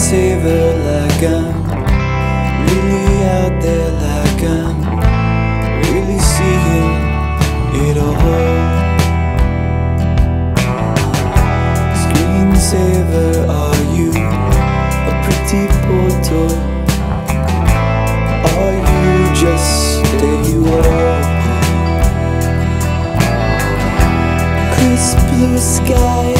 screensaver like I'm really out there, like I'm really seeing it all. Screensaver, are you a pretty portal? Are you just there you are? Crisp blue skies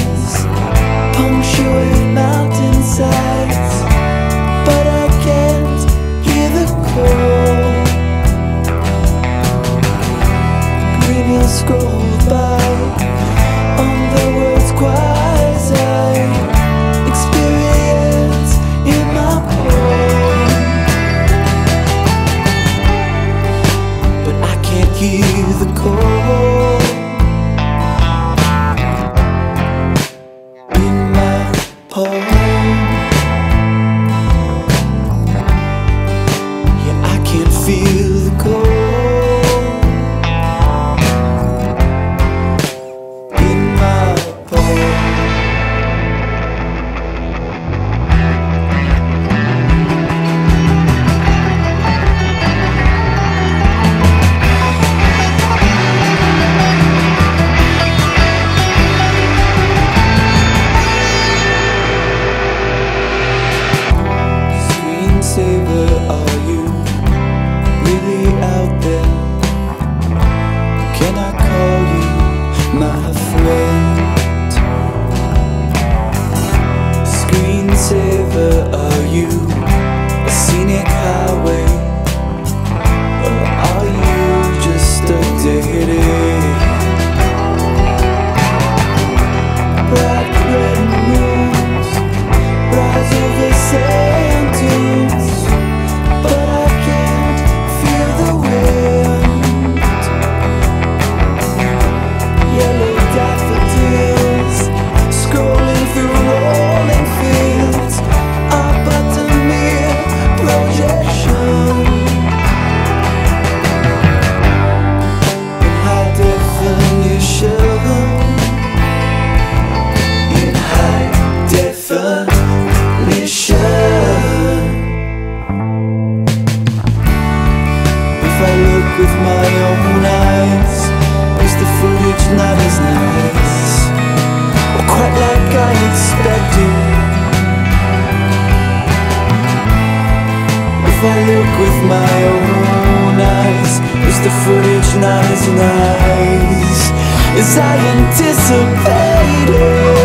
look with my own eyes, is the footage not as nice? Or quite like I expected? If I look with my own eyes, is the footage not as nice as I anticipated?